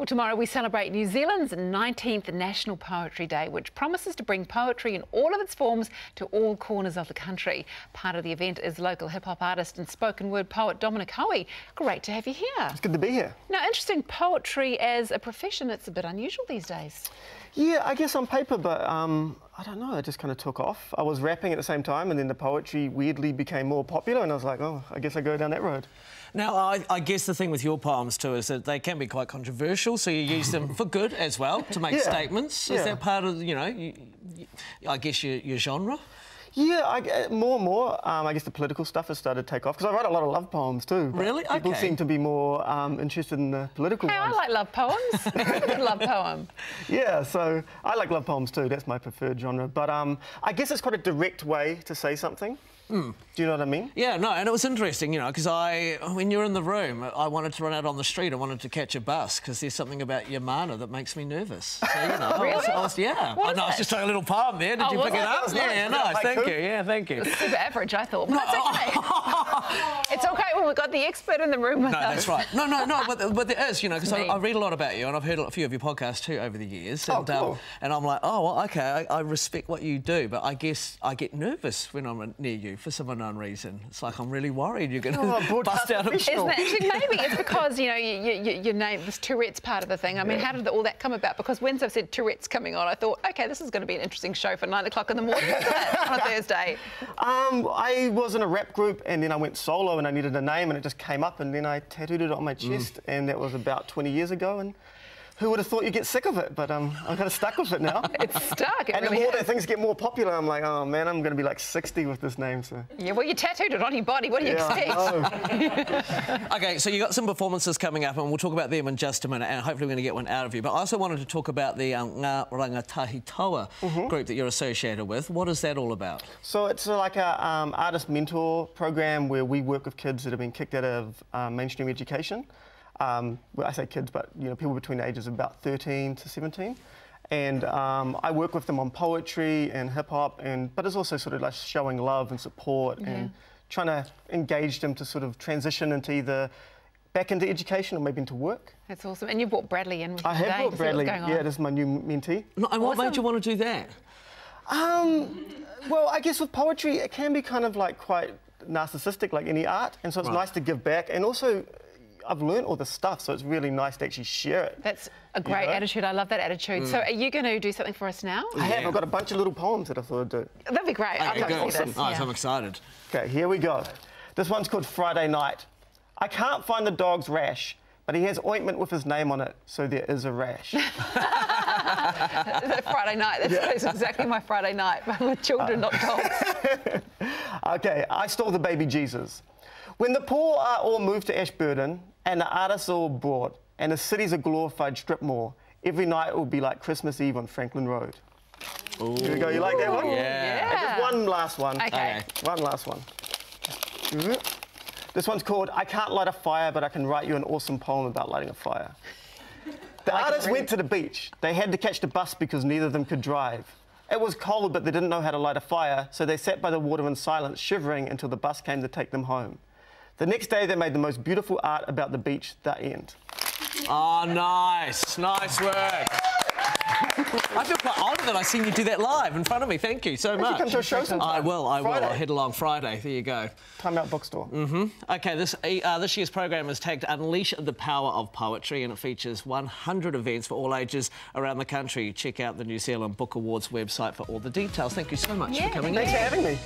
Well, tomorrow we celebrate New Zealand's 19th National Poetry Day, which promises to bring poetry in all of its forms to all corners of the country. Part of the event is local hip hop artist and spoken word poet Dominic Hoey. Great to have you here. It's good to be here. Now, interesting poetry as a profession, it's a bit unusual these days. Yeah, I guess on paper, but um, I don't know, it just kind of took off. I was rapping at the same time, and then the poetry weirdly became more popular, and I was like, oh, I guess I go down that road. Now, I, I, guess the thing with your poems too is that they can be quite controversial, so you use them for good as well to make yeah. statements. Is yeah. that part of you know? You, you, I guess your, your genre. Yeah, I, more and more. Um, I guess the political stuff has started to take off because I write a lot of love poems too. Really? People okay. seem to be more um, interested in the political hey, ones. I like love poems. love poem. Yeah, so I like love poems too. That's my preferred genre. But um, I guess it's quite a direct way to say something. Mm. Do you know what I mean? Yeah, no, and it was interesting, you know, because I, when you're in the room, I wanted to run out on the street. I wanted to catch a bus because there's something about your mana that makes me nervous. So, you know, really? I was, I was, yeah. I, know, I was just trying a little poem there. Did oh, you pick it up? Yeah, yeah, nice. Thank you. Yeah, thank you. Super average, I thought. But it's okay. it's okay when we've got the expert in the room with no, us. No, that's right. No, no, no, but, but there is, you know, because I, I, read a lot about you and I've heard a few of your podcasts too over the years. Oh, and, oh, cool. Um, and I'm like, oh, well, okay, I, I respect what you do, but I guess I get nervous when I'm near you for some unknown reason reason. It's like I'm really worried you're going to oh, bust out of Isn't it? Actually, maybe it's because you know you, you, your name, this Tourette's part of the thing. I mean, yeah. how did all that come about? Because when I've said Tourette's coming on, I thought, okay, this is going to be an interesting show for nine o'clock in the morning on a Thursday. Um, I was in a rap group and then I went solo and I needed a name and it just came up and then I tattooed it on my chest mm. and that was about 20 years ago and who would have thought you'd get sick of it? But um, I'm kind of stuck with it now. it's stuck. It and really the more is. that things get more popular, I'm like, oh man, I'm going to be like 60 with this name. So. Yeah, well, you tattooed it on your body. What do you yeah, expect? okay, so you got some performances coming up, and we'll talk about them in just a minute, and hopefully we're going to get one out of you. But I also wanted to talk about the um, Ngā Rangatahi Toa mm -hmm. group that you're associated with. What is that all about? So it's uh, like an um, artist mentor program where we work with kids that have been kicked out of um, mainstream education. Um, well, I say kids, but you know, people between the ages of about 13 to 17. And um, I work with them on poetry and hip hop, and but it's also sort of like showing love and support yeah. and trying to engage them to sort of transition into either back into education or maybe into work. That's awesome. And you brought Bradley in with you I have brought Bradley. Yeah, this is my new mentee. No, and what awesome. made you want to do that? Um, well, I guess with poetry, it can be kind of like quite narcissistic, like any art, and so it's right. nice to give back. And also, I've learned all this stuff, so it's really nice to actually share it. That's a great you know? attitude. I love that attitude. Mm. So, are you going to do something for us now? I have. I've got a bunch of little poems that I thought I'd do. That'd be great. Okay, I'd love awesome. This. Nice, yeah. I'm excited. Okay, here we go. This one's called Friday Night. I can't find the dog's rash, but he has ointment with his name on it, so there is a rash. Friday night. That's, yeah. exactly my Friday night but with children, uh, not dogs. okay, I stole the baby Jesus. When the poor are all moved to Ashburton and the artists are all brought and the city's a glorified strip mall, every night it will be like Christmas Eve on Franklin Road. Ooh. Here we go. You like that one? Yeah. yeah. just one last one. Okay. okay. One last one. This one's called I Can't Light a Fire, but I Can Write You an Awesome Poem About Lighting a Fire. The like artists went to the beach. They had to catch the bus because neither of them could drive. It was cold, but they didn't know how to light a fire, so they sat by the water in silence, shivering until the bus came to take them home. The next day, they made the most beautiful art about the beach, the end. Oh, nice. Nice work. I feel quite honoured that I've seen you do that live in front of me. Thank you so much. You come to a show sometime. I will. I Friday. will. I'll head along Friday. There you go. Time Out Bookstore. Mm-hmm. Okay. This uh, this year's program is tagged "Unleash the Power of Poetry" and it features 100 events for all ages around the country. Check out the New Zealand Book Awards website for all the details. Thank you so much yeah, for coming. In. Thanks for having me.